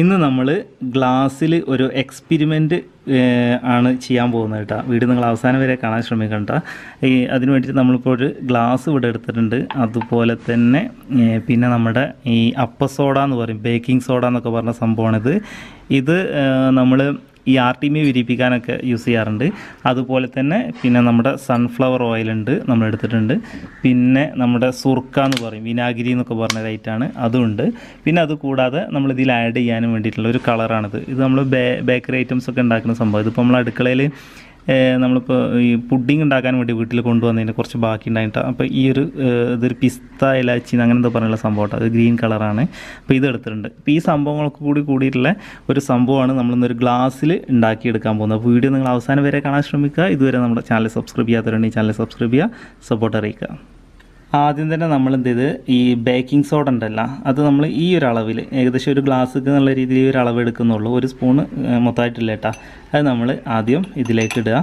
ഇന്ന് നമ്മൾ ഗ്ലാസ്സിൽ ഒരു എക്സ്പെരിമെന്റ് ആണ് ചെയ്യാൻ പോകുന്നത് കേട്ടോ. വീട് നിങ്ങൾ അവസാനം വരെ കാണാൻ ശ്രമിക്കണ്ട ഈ അതിന് വേണ്ടിയിട്ട് നമ്മളിപ്പോൾ ഒരു ഗ്ലാസ് ഇവിടെ എടുത്തിട്ടുണ്ട്. അതുപോലെ തന്നെ പിന്നെ നമ്മുടെ ഈ അപ്പ സോഡ എന്ന് പറയും ബേക്കിംഗ് സോഡ എന്നൊക്കെ പറഞ്ഞ സംഭവമാണിത്. ഇത് നമ്മൾ ഈ ആർ ടി മി വിരിപ്പിക്കാനൊക്കെ യൂസ് ചെയ്യാറുണ്ട്. അതുപോലെ തന്നെ പിന്നെ നമ്മുടെ സൺഫ്ലവർ ഓയിലുണ്ട് നമ്മൾ എടുത്തിട്ടുണ്ട്. പിന്നെ നമ്മുടെ സുർക്ക എന്ന് പറയും വിനാഗിരി എന്നൊക്കെ പറഞ്ഞ ലൈറ്റാണ് അതുണ്ട് പിന്നെ അത് കൂടാതെ നമ്മൾ ഇതിൽ ആഡ് ചെയ്യാനും വേണ്ടിയിട്ടുള്ള ഒരു കളറാണിത് ഇത് നമ്മൾ ബേക്കറി ഐറ്റംസ് ഒക്കെ ഉണ്ടാക്കുന്ന സംഭവം. ഇതിപ്പോൾ നമ്മൾ അടുക്കളയിൽ നമ്മളിപ്പോൾ ഈ പുഡിംഗ് ഉണ്ടാക്കാൻ വേണ്ടി വീട്ടിൽ കൊണ്ടുവന്നതിന് കുറച്ച് ബാക്കി ഉണ്ടായിട്ട് അപ്പോൾ ഈ ഒരു ഇതൊരു പിസ്ത ഇലാച്ചി അങ്ങനെ എന്താ പറഞ്ഞുള്ള സംഭവം കേട്ടോ അത് ഗ്രീൻ കളറാണ്. അപ്പോൾ ഇത് എടുത്തിട്ടുണ്ട്. അപ്പോൾ ഈ സംഭവങ്ങൾക്ക് കൂടി കൂടിയിട്ടുള്ള ഒരു സംഭവമാണ് നമ്മളിന്നൊരു ഗ്ലാസ്സിൽ ഉണ്ടാക്കിയെടുക്കാൻ പോകുന്നത്. അപ്പോൾ വീഡിയോ നിങ്ങൾ അവസാനം വരെ കാണാൻ ശ്രമിക്കുക. ഇതുവരെ നമ്മുടെ ചാനൽ സബ്സ്ക്രൈബ് ചെയ്യാത്തവരുണ്ടെങ്കിൽ ചാനൽ സബ്സ്ക്രൈബ് ചെയ്യുക സപ്പോർട്ട് അറിയിക്കുക. ആദ്യം തന്നെ നമ്മൾ എന്ത് ചെയ്ത് ഈ ബേക്കിംഗ് സോഡ ഉണ്ടല്ല അത് നമ്മൾ ഈ ഒരു അളവിൽ ഏകദേശം ഒരു ഗ്ലാസ്സൊക്കെ എന്നുള്ള രീതിയിൽ ഈ ഒരു അളവ് എടുക്കുന്നുള്ളൂ. ഒരു സ്പൂണ് മൊത്തമായിട്ടില്ല കേട്ടോ. അത് നമ്മൾ ആദ്യം ഇതിലേക്ക് ഇടുക.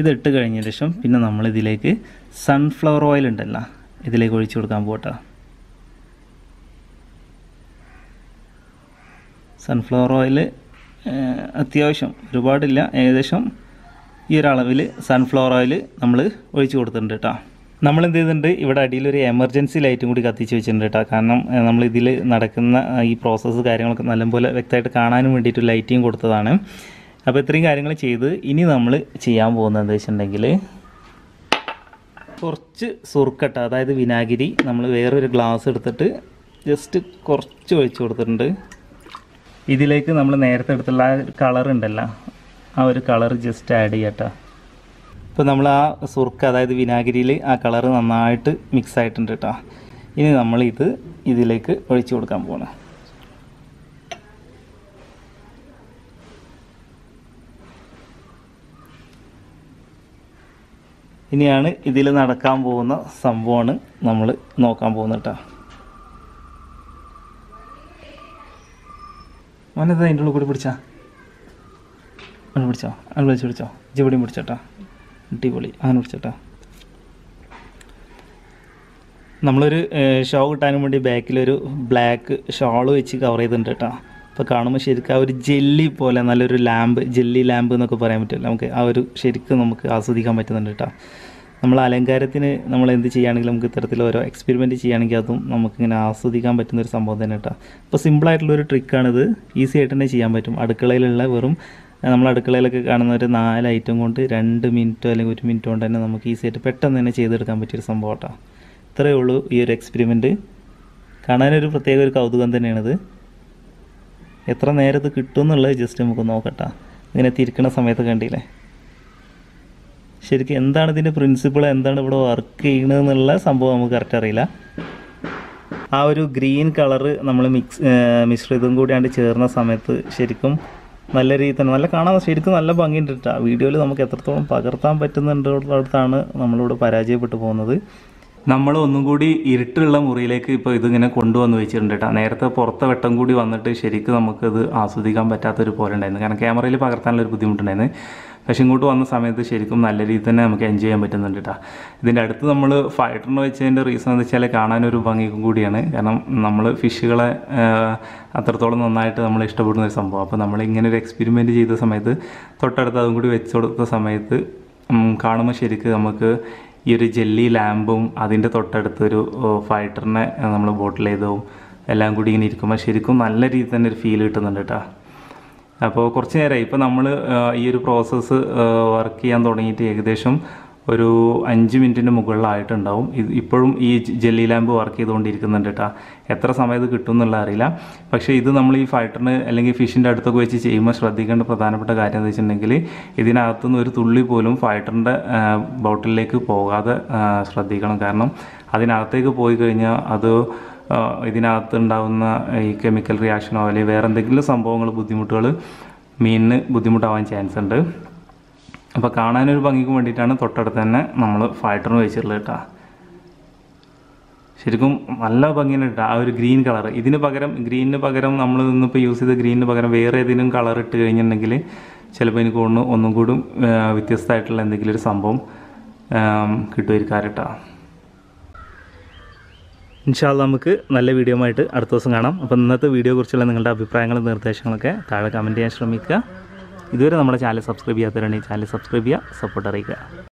ഇതിട്ട് കഴിഞ്ഞ ശേഷം പിന്നെ നമ്മൾ ഇതിലേക്ക് സൺഫ്ലവർ ഓയിൽ ഉണ്ടല്ലോ ഇതിലേക്ക് ഒഴിച്ചു കൊടുക്കാൻ പോട്ടെ സൺഫ്ലവർ ഓയിൽ അത്യാവശ്യം ഒരുപാടില്ല. ഏകദേശം ഈ ഒരു അളവിൽ സൺഫ്ലവർ ഓയിൽ നമ്മൾ ഒഴിച്ചു കൊടുത്തിട്ടുണ്ട് കേട്ടോ നമ്മൾ എന്ത് ചെയ്തിട്ടുണ്ട് ഇവിടെ അടിയിൽ ഒരു എമർജൻസി ലൈറ്റും കൂടി കത്തിച്ച് വെച്ചിട്ടുണ്ട് കേട്ടോ. കാരണം നമ്മൾ ഇതിൽ നടക്കുന്ന ഈ പ്രോസസ്സ് കാര്യങ്ങളൊക്കെ നല്ലപോലെ വ്യക്തമായിട്ട് കാണാനും വേണ്ടിയിട്ട് ലൈറ്റിങ് കൊടുത്തതാണ്. അപ്പോൾ ഇത്രയും കാര്യങ്ങൾ ചെയ്ത് ഇനി നമ്മൾ ചെയ്യാൻ പോകുന്നത് എന്താ വെച്ചിട്ടുണ്ടെങ്കിൽ കുറച്ച് സുർക്കട്ട അതായത് വിനാഗിരി നമ്മൾ വേറൊരു ഗ്ലാസ് എടുത്തിട്ട് ജസ്റ്റ് കുറച്ച് ഒഴിച്ചു കൊടുത്തിട്ടുണ്ട്. ഇതിലേക്ക് നമ്മൾ നേരത്തെ എടുത്തുള്ള കളർ ഉണ്ടല്ലോ ആ ഒരു കളർ ജസ്റ്റ് ആഡ് ചെയ്യട്ടോ ഇപ്പോൾ നമ്മൾ ആ സുർക്ക് അതായത് വിനാഗിരിയിൽ ആ കളർ നന്നായിട്ട് മിക്സ് ആയിട്ടുണ്ട് കേട്ടോ ഇനി നമ്മൾ ഇത് ഇതിലേക്ക് ഒഴിച്ചു കൊടുക്കാൻ പോകണം ഇനിയാണ് ഇതിൽ നടക്കാൻ പോകുന്ന സംഭവമാണ് നമ്മൾ നോക്കാൻ പോകുന്നത് കേട്ടോ മോനത് അതിന്റെ ഉള്ളിൽ കൂടി പിടിച്ചാ? അങ്ങനെ പിടിച്ചോ? അത് വിളിച്ച് പിടിച്ചോ? ഇജിവിടെയും പിടിച്ചോട്ടാ അടിപൊളി. അങ്ങനെ പിടിച്ചോട്ടാ. നമ്മളൊരു ഷോ കിട്ടാനും വേണ്ടി ബാക്കിലൊരു ബ്ലാക്ക് ഷോൾ വെച്ച് കവർ ചെയ്തിട്ടുണ്ട് കേട്ടോ. അപ്പോൾ കാണുമ്പോൾ ശരിക്കും ആ ഒരു ജെല്ലി പോലെ നല്ലൊരു ലാമ്പ് ജെല്ലി ലാമ്പ് എന്നൊക്കെ പറയാൻ പറ്റില്ല. നമുക്ക് ആ ഒരു ശരിക്കും നമുക്ക് ആസ്വദിക്കാൻ പറ്റുന്നുണ്ട് കേട്ടോ. നമ്മൾ അലങ്കാരത്തിന് നമ്മൾ എന്ത് ചെയ്യുകയാണെങ്കിലും നമുക്ക് ഇത്തരത്തിൽ ഓരോ എക്സ്പെരിമെന്റ് ചെയ്യുകയാണെങ്കിൽ അതും നമുക്കിങ്ങനെ ആസ്വദിക്കാൻ പറ്റുന്ന ഒരു സംഭവം തന്നെ കേട്ടോ. അപ്പോൾ സിമ്പിളായിട്ടുള്ളൊരു ട്രിക്കാണിത് ഈസി ആയിട്ട് തന്നെ ചെയ്യാൻ പറ്റും. അടുക്കളയിലുള്ള വെറും നമ്മൾ അടുക്കളയിലൊക്കെ കാണുന്ന ഒരു നാല് ഐറ്റം കൊണ്ട് രണ്ട് മിനിറ്റോ അല്ലെങ്കിൽ ഒരു മിനിറ്റ് കൊണ്ട് തന്നെ നമുക്ക് ഈസി ആയിട്ട് പെട്ടെന്ന് തന്നെ ചെയ്തെടുക്കാൻ പറ്റിയൊരു സംഭവം കേട്ടോ. ഇത്രയേ ഉള്ളൂ ഈ ഒരു എക്സ്പെരിമെന്റ് കാണാനൊരു പ്രത്യേക ഒരു കൗതുകം തന്നെയാണിത്. എത്ര നേരത്ത് കിട്ടും എന്നുള്ളത് ജസ്റ്റ് നമുക്ക് നോക്കട്ടെ. ഇങ്ങനെ തിരിക്കണ സമയത്ത് കണ്ടില്ലേ? ശരിക്കും എന്താണ് ഇതിന്റെ പ്രിൻസിപ്പിൾ എന്താണ് ഇവിടെ വർക്ക് ചെയ്യണമെന്നുള്ള സംഭവം നമുക്ക് കറക്റ്റ് അറിയില്ല. ആ ഒരു ഗ്രീൻ കളറ് നമ്മൾ മിക്സ് മിശ്രിതം കൂടിയാണ്ട് ചേർന്ന സമയത്ത് ശരിക്കും നല്ല രീതിയിൽ തന്നെ. നല്ല കാണാൻ ശരിക്കും നല്ല ഭംഗിയുണ്ട് കേട്ടോ. വീഡിയോയിൽ നമുക്ക് എത്രത്തോളം പകർത്താൻ പറ്റുന്നുണ്ടടുത്താണ് നമ്മളിവിടെ പരാജയപ്പെട്ടു പോകുന്നത്. നമ്മൾ ഒന്നും കൂടി ഇരുട്ടുള്ള മുറിയിലേക്ക് ഇപ്പോൾ ഇതിങ്ങനെ കൊണ്ടുവന്ന് വെച്ചിട്ടുണ്ട് കേട്ടോ. നേരത്തെ പുറത്തെ വെട്ടം കൂടി വന്നിട്ട് ശരിക്കും നമുക്കത് ആസ്വദിക്കാൻ പറ്റാത്തൊരു പോലെ ഉണ്ടായിരുന്നു. കാരണം ക്യാമറയിൽ പകർത്താനുള്ള ഒരു ബുദ്ധിമുട്ടുണ്ടായിരുന്നു. പക്ഷെ ഇങ്ങോട്ട് വന്ന സമയത്ത് ശരിക്കും നല്ല രീതിയിൽ തന്നെ നമുക്ക് എൻജോയ് ചെയ്യാൻ പറ്റുന്നുണ്ട് കേട്ടോ ഇതിന്റെ അടുത്ത് നമ്മൾ ഫൈറ്ററിന് വെച്ചതിന്റെ റീസൺ എന്ന് വെച്ചാൽ കാണാനൊരു ഭംഗിക്കും കൂടിയാണ്. കാരണം നമ്മൾ ഫിഷുകളെ അത്രത്തോളം നന്നായിട്ട് നമ്മൾ ഇഷ്ടപ്പെടുന്ന ഒരു സംഭവം. അപ്പോൾ നമ്മൾ ഇങ്ങനെ ഒരു എക്സ്പെരിമെന്റ് ചെയ്ത സമയത്ത് തൊട്ടടുത്ത് അതും കൂടി വെച്ച് കൊടുത്ത സമയത്ത് കാണുമ്പോൾ ശരിക്കും നമുക്ക് ഈ ഒരു ജെല്ലി ലാമ്പും അതിന്റെ തൊട്ടടുത്തൊരു ഫൈറ്ററിനെ നമ്മൾ ബോട്ടിൽ ചെയ്തതും എല്ലാം കൂടി ഇങ്ങനെ ഇരിക്കുമ്പോൾ ശരിക്കും നല്ല രീതിയിൽ തന്നെ ഒരു ഫീൽ കിട്ടുന്നുണ്ട് കേട്ടോ അപ്പോൾ കുറച്ച് നേരമായി ഇപ്പോൾ നമ്മൾ ഈ ഒരു പ്രോസസ്സ് വർക്ക് ചെയ്യാൻ തുടങ്ങിയിട്ട് ഏകദേശം ഒരു അഞ്ച് മിനിറ്റിന് മുകളിലായിട്ടുണ്ടാവും. ഇത് ഇപ്പോഴും ഈ ജെല്ലി ലാമ്പ് വർക്ക് ചെയ്തുകൊണ്ടിരിക്കുന്നുണ്ട് കേട്ടോ എത്ര സമയത്ത് കിട്ടും എന്നുള്ള അറിയില്ല. പക്ഷേ ഇത് നമ്മൾ ഈ ഫൈറ്ററിന് അല്ലെങ്കിൽ ഫിഷിന്റെ അടുത്തൊക്കെ വെച്ച് ചെയ്യുമ്പോൾ ശ്രദ്ധിക്കേണ്ട പ്രധാനപ്പെട്ട കാര്യം എന്ന് വെച്ചിട്ടുണ്ടെങ്കിൽ ഇതിനകത്തുനിന്ന് ഒരു തുള്ളി പോലും ഫൈറ്ററിന്റെ ബോട്ടിലേക്ക് പോകാതെ ശ്രദ്ധിക്കണം. കാരണം അതിനകത്തേക്ക് പോയി കഴിഞ്ഞാൽ അത് ഇതിനകത്ത് ഉണ്ടാകുന്ന ഈ കെമിക്കൽ റിയാക്ഷനോ അല്ലെങ്കിൽ വേറെ എന്തെങ്കിലും സംഭവങ്ങൾ ബുദ്ധിമുട്ടുകൾ മീനിന് ബുദ്ധിമുട്ടാവാൻ ചാൻസ് ഉണ്ട്. അപ്പോൾ കാണാനൊരു ഭംഗിക്ക് വേണ്ടിയിട്ടാണ് തൊട്ടടുത്ത് തന്നെ നമ്മൾ ഫൈറ്ററിന് വെച്ചിട്ടുള്ളത് കേട്ടോ ശരിക്കും നല്ല ഭംഗിയാണ് കേട്ടോ ആ ഒരു ഗ്രീൻ കളർ ഇതിന് പകരം ഗ്രീനിന് പകരം നമ്മൾ ഇന്നിപ്പോൾ യൂസ് ചെയ്ത ഗ്രീനിന് പകരം വേറെ ഏതെങ്കിലും കളർ ഇട്ട് കഴിഞ്ഞിട്ടുണ്ടെങ്കിൽ ചിലപ്പോൾ എനിക്ക് തോന്നുന്നു ഒന്നും കൂടും വ്യത്യസ്തമായിട്ടുള്ള എന്തെങ്കിലും ഒരു സംഭവം കിട്ടുമായിരിക്കാറ് കേട്ടോ ഇൻഷാല്ല നമുക്ക് നല്ല വീഡിയോ ആയിട്ട് അടുത്ത ദിവസം കാണാം. അപ്പോൾ ഇന്നത്തെ വീഡിയോ കുറിച്ചുള്ള നിങ്ങളുടെ അഭിപ്രായങ്ങളും നിർദ്ദേശങ്ങളൊക്കെ താഴെ കമന്റ് ചെയ്യാൻ ശ്രമിക്കുക. ഇതുവരെ നമ്മുടെ ചാനൽ സബ്സ്ക്രൈബ് ചെയ്യാത്തവരാണെങ്കിൽ ചാനൽ സബ്സ്ക്രൈബ് ചെയ്യുക സപ്പോർട്ട് അറിയിക്കുക.